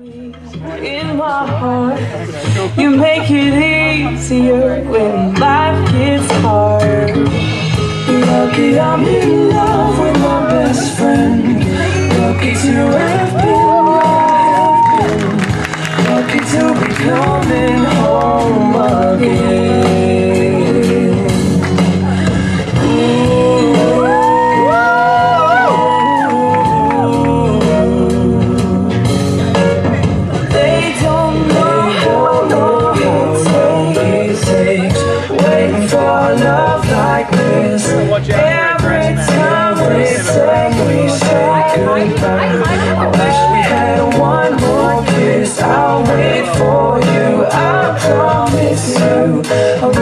In my heart, you make it easier when life gets hard. Lucky I'm in love. like this. Every time we say we said goodbye I wish we had one more kiss. I'll wait for you, I promise you.